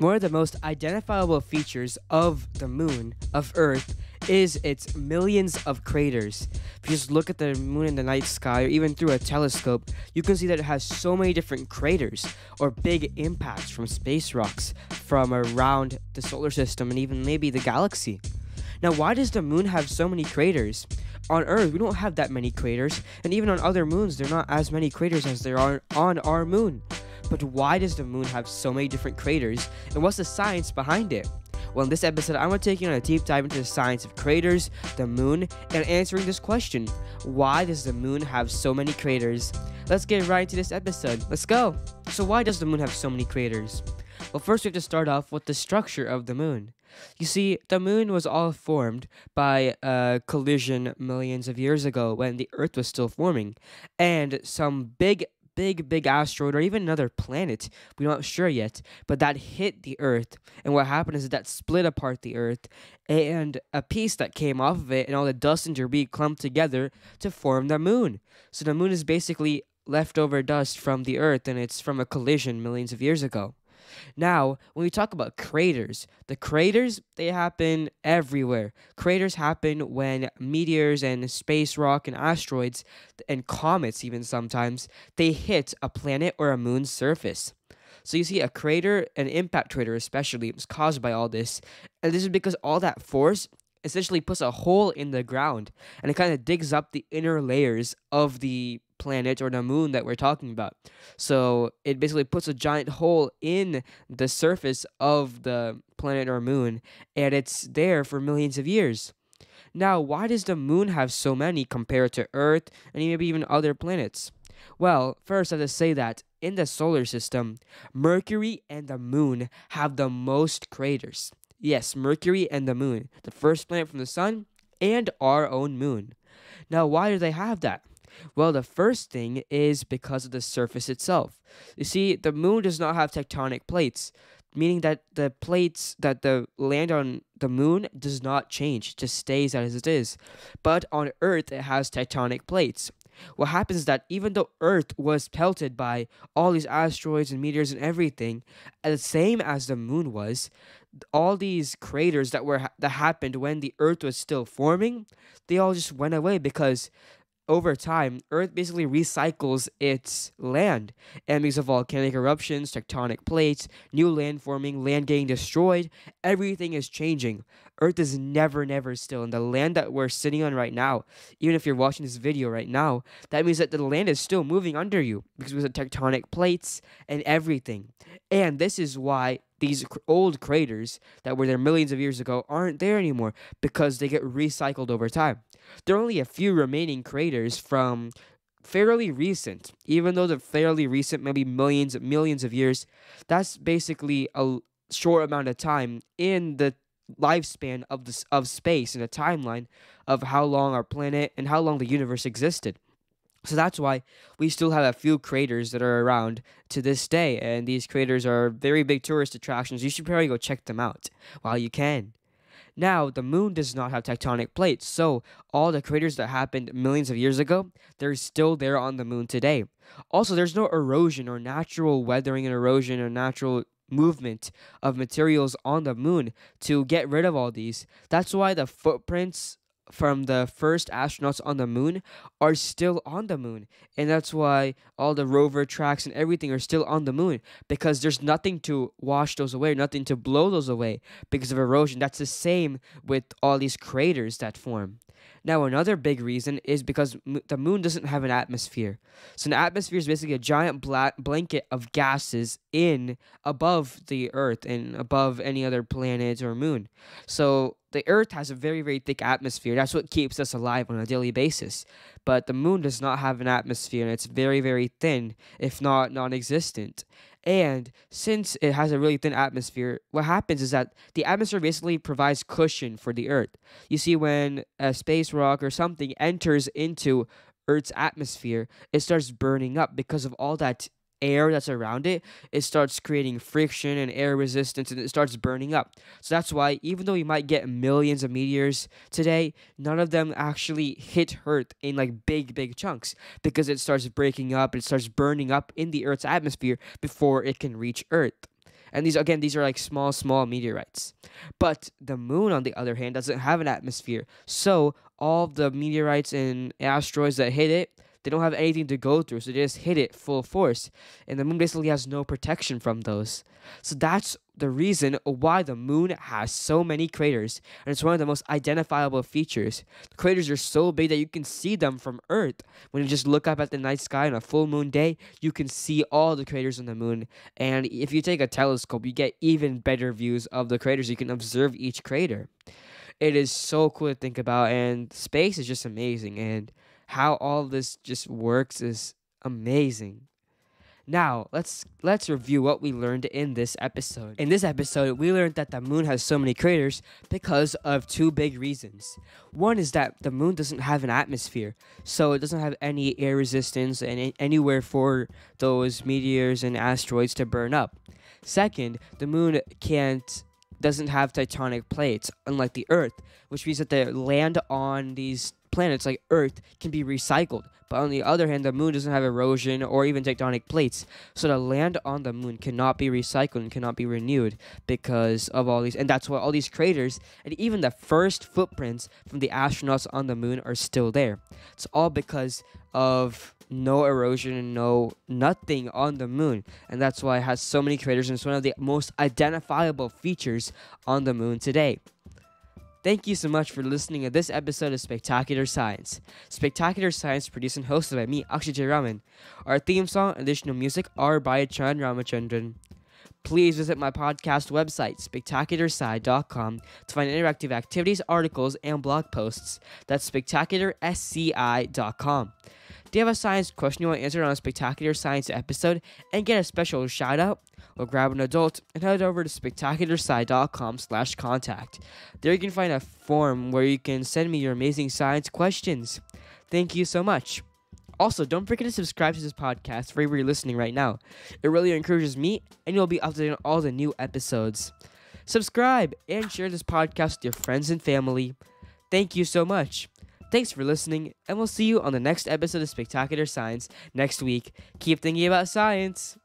One of the most identifiable features of the moon, of Earth, is its millions of craters. If you just look at the moon in the night sky, or even through a telescope, you can see that it has so many different craters, or big impacts from space rocks from around the solar system and even maybe the galaxy. Now, why does the moon have so many craters? On Earth, we don't have that many craters, and even on other moons, there are not as many craters as there are on our moon. But why does the moon have so many different craters, and what's the science behind it? Well, in this episode, I'm going to take you on a deep dive into the science of craters, the moon, and answering this question why does the moon have so many craters? Let's get right into this episode. Let's go! So, why does the moon have so many craters? Well, first, we have to start off with the structure of the moon. You see, the moon was all formed by a collision millions of years ago when the Earth was still forming, and some big big, big asteroid or even another planet. We're not sure yet, but that hit the Earth. And what happened is that split apart the Earth, and a piece that came off of it and all the dust and debris clumped together to form the moon. So the moon is basically leftover dust from the Earth, and it's from a collision millions of years ago. Now, when we talk about craters, the craters they happen everywhere. Craters happen when meteors and space rock and asteroids and comets even sometimes they hit a planet or a moon's surface. So you see a crater, an impact crater especially, was caused by all this. And this is because all that force essentially puts a hole in the ground and it kind of digs up the inner layers of the planet or the moon that we're talking about. So it basically puts a giant hole in the surface of the planet or moon, and it's there for millions of years. Now, why does the moon have so many compared to Earth and maybe even other planets? Well, first I have to say that in the solar system, Mercury and the moon have the most craters. Yes, Mercury and the moon, the first planet from the sun, and our own moon. Now, why do they have that? Well, the first thing is because of the surface itself. You see, the moon does not have tectonic plates, meaning that the plates that the land on the moon does not change, it just stays as it is. But on Earth, it has tectonic plates. What happens is that even though Earth was pelted by all these asteroids and meteors and everything, the same as the moon was, all these craters that were that happened when the Earth was still forming, they all just went away because over time, Earth basically recycles its land. And because of volcanic eruptions, tectonic plates, new land forming, land getting destroyed, everything is changing. Earth is never, never still. And the land that we're sitting on right now, even if you're watching this video right now, that means that the land is still moving under you because of the tectonic plates and everything. And this is why these old craters that were there millions of years ago aren't there anymore because they get recycled over time. There are only a few remaining craters from fairly recent, even though they're fairly recent, maybe millions millions of years. That's basically a short amount of time in the lifespan of this of space in a timeline of how long our planet and how long the universe existed. So that's why we still have a few craters that are around to this day, and these craters are very big tourist attractions. You should probably go check them out while you can. Now, the moon does not have tectonic plates, so all the craters that happened millions of years ago, they're still there on the moon today. Also, there's no erosion or natural weathering and erosion or natural movement of materials on the moon to get rid of all these. That's why the footprints from the first astronauts on the moon are still on the moon. And that's why all the rover tracks and everything are still on the moon because there's nothing to wash those away, nothing to blow those away because of erosion. That's the same with all these craters that form. Now, another big reason is because the moon doesn't have an atmosphere. So, an atmosphere is basically a giant black blanket of gases in above the Earth and above any other planet or moon. So, the Earth has a very, very thick atmosphere. That's what keeps us alive on a daily basis. But the moon does not have an atmosphere, and it's very, very thin, if not non existent. And since it has a really thin atmosphere, what happens is that the atmosphere basically provides cushion for the Earth. You see, when a space rock or something enters into Earth's atmosphere, it starts burning up because of all that air that's around it, it starts creating friction and air resistance and it starts burning up. So that's why, even though you might get millions of meteors today, none of them actually hit Earth in like big, big chunks because it starts breaking up, it starts burning up in the Earth's atmosphere before it can reach Earth. And these again, these are like small, small meteorites. But the moon, on the other hand, doesn't have an atmosphere. So all the meteorites and asteroids that hit it, they don't have anything to go through, so they just hit it full force. And the moon basically has no protection from those. So that's the reason why the moon has so many craters, and it's one of the most identifiable features. The craters are so big that you can see them from Earth. When you just look up at the night sky on a full moon day, you can see all the craters on the moon. And if you take a telescope, you get even better views of the craters. You can observe each crater. It is so cool to think about, and space is just amazing. And how all this just works is amazing. Now, let's let's review what we learned in this episode. In this episode, we learned that the moon has so many craters because of two big reasons. One is that the moon doesn't have an atmosphere, so it doesn't have any air resistance and anywhere for those meteors and asteroids to burn up. Second, the moon can't doesn't have tectonic plates, unlike the Earth, which means that the land on these planets like Earth can be recycled. But on the other hand, the moon doesn't have erosion or even tectonic plates. So the land on the moon cannot be recycled and cannot be renewed because of all these. And that's why all these craters and even the first footprints from the astronauts on the moon are still there. It's all because of no erosion and no nothing on the moon. And that's why it has so many craters and it's one of the most identifiable features on the moon today. Thank you so much for listening to this episode of Spectacular Science. Spectacular Science produced and hosted by me, Akshay J. Raman. Our theme song and additional music are by Chan Ramachandran. Please visit my podcast website, spectacularsci.com, to find interactive activities, articles, and blog posts. That's spectacularsci.com. Do you have a science question you want answered on a spectacular science episode and get a special shout out? Well, grab an adult and head over to spectacularsci.com slash contact. There you can find a form where you can send me your amazing science questions. Thank you so much. Also, don't forget to subscribe to this podcast wherever you're listening right now. It really encourages me, and you'll be updated on all the new episodes. Subscribe and share this podcast with your friends and family. Thank you so much. Thanks for listening, and we'll see you on the next episode of Spectacular Science next week. Keep thinking about science.